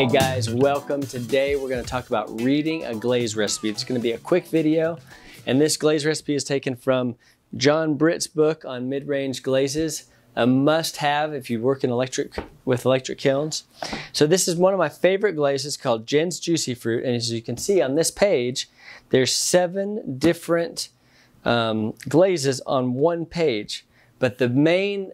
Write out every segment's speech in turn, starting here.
Hey guys, welcome. Today we're going to talk about reading a glaze recipe. It's going to be a quick video, and this glaze recipe is taken from John Britt's book on mid-range glazes, a must-have if you work in electric with electric kilns. So this is one of my favorite glazes called Jen's Juicy Fruit, and as you can see on this page, there's seven different um, glazes on one page. But the main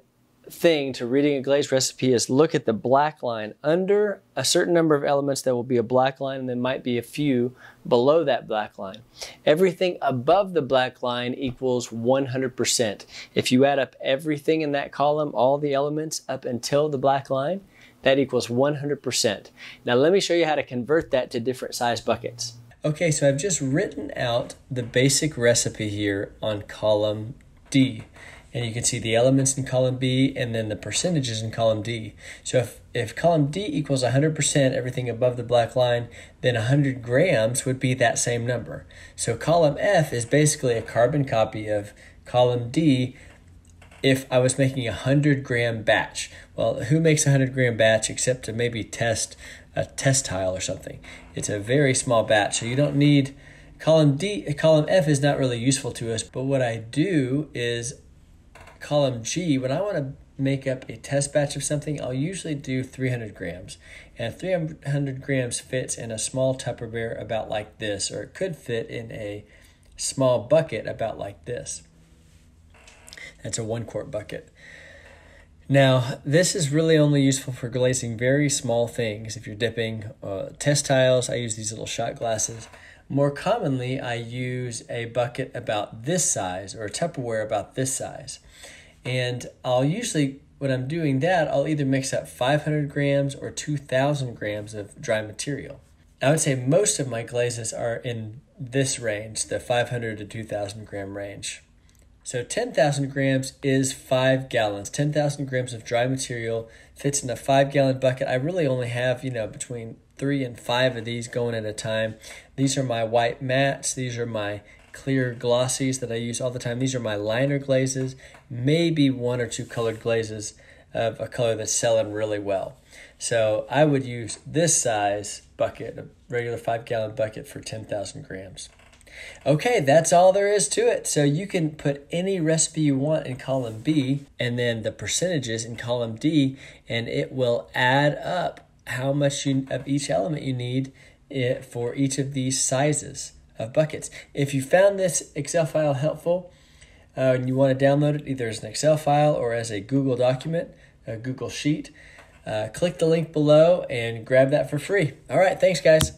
thing to reading a glaze recipe is look at the black line. Under a certain number of elements, there will be a black line, and there might be a few below that black line. Everything above the black line equals 100%. If you add up everything in that column, all the elements up until the black line, that equals 100%. Now let me show you how to convert that to different size buckets. Okay, so I've just written out the basic recipe here on column D and you can see the elements in column B and then the percentages in column D. So if, if column D equals 100%, everything above the black line, then 100 grams would be that same number. So column F is basically a carbon copy of column D if I was making a 100 gram batch. Well, who makes a 100 gram batch except to maybe test a test tile or something? It's a very small batch, so you don't need column D, column F is not really useful to us, but what I do is column G, when I want to make up a test batch of something, I'll usually do 300 grams. And 300 grams fits in a small Tupperware about like this, or it could fit in a small bucket about like this. That's a one quart bucket. Now, this is really only useful for glazing very small things. If you're dipping uh, test tiles, I use these little shot glasses. More commonly, I use a bucket about this size or a Tupperware about this size. And I'll usually, when I'm doing that, I'll either mix up 500 grams or 2,000 grams of dry material. I would say most of my glazes are in this range, the 500 to 2,000 gram range. So 10,000 grams is five gallons. 10,000 grams of dry material fits in a five gallon bucket. I really only have, you know, between three and five of these going at a time. These are my white mattes. These are my clear glossies that I use all the time. These are my liner glazes, maybe one or two colored glazes of a color that's selling really well. So I would use this size bucket, a regular five gallon bucket for 10,000 grams. Okay, that's all there is to it. So you can put any recipe you want in column B and then the percentages in column D, and it will add up how much you, of each element you need it, for each of these sizes of buckets. If you found this Excel file helpful uh, and you want to download it either as an Excel file or as a Google document, a Google Sheet, uh, click the link below and grab that for free. All right, thanks, guys.